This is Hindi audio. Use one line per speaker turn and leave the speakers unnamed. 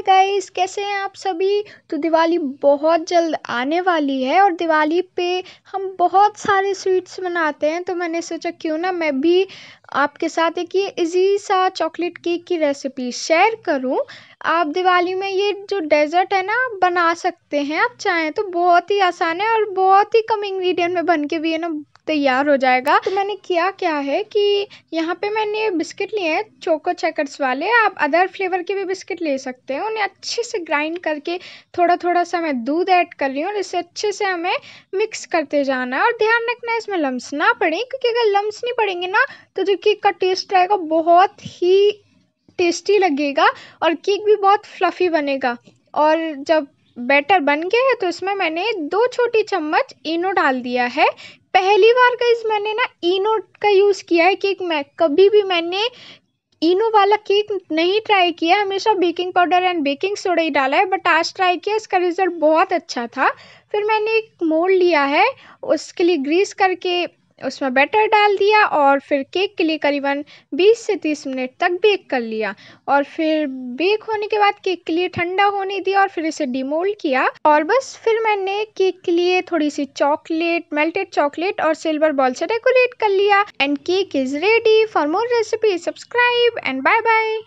हाय गाइस, कैसे हैं आप सभी? तो दिवाली बहुत जल्द आने वाली है और दिवाली पे हम बहुत सारे स्वीट्स बनाते हैं। तो मैंने सोचा क्यों ना मैं भी आपके साथ एक ये इजी सा चॉकलेट केक की रेसिपी शेयर करूँ। आप दिवाली में ये जो डेजर्ट है ना बना सकते हैं। आप चाहें तो बहुत ही आसान है और बहुत ही कम इंग्रेडिएंट में बन के भी है ना तैयार हो जाएगा। तो मैंने किया क्या है कि यहाँ पे मैंने बिस्किट लिए हैं, चोको चेकर्स वाले। आप अदर फ्लेवर के भी बिस्किट ले सकते हैं। उन्हें अच्छे से ग्राइंड करके थोड़ा थोड़ा सा मैं दूध ऐड कर रही हूँ और इसे अच्छे से हमें मिक्स करते जाना है। और ध्यान रखना है, इसमें लम्स ना पड़े, क्योंकि अगर लम्स नहीं पड़ेंगे ना तो जो केक का टेस्ट रहेगा बहुत ही टेस्टी लगेगा और केक भी बहुत फ्लफ़ी बनेगा। और जब बैटर बन गया है तो इसमें मैंने दो छोटी चम्मच इनो डाल दिया है। पहली बार का इस मैंने ना इनो का यूज़ किया है केक में। कभी भी मैंने इनो वाला केक नहीं ट्राई किया, हमेशा baking powder and baking soda ही डाला है बट आज ट्राई किया, इसका रिज़ल्ट बहुत अच्छा था। फिर मैंने एक मोल्ड लिया है, उसके लिए ग्रीस करके उसमें बैटर डाल दिया और फिर केक के लिए करीबन 20 से 30 मिनट तक बेक कर लिया। और फिर बेक होने के बाद केक के लिए ठंडा होने दिया और फिर इसे डिमोल्ड किया। और बस फिर मैंने केक के लिए थोड़ी सी चॉकलेट, मेल्टेड चॉकलेट और सिल्वर बॉल से डेकोरेट कर लिया। And cake is ready. For more recipe, subscribe and bye bye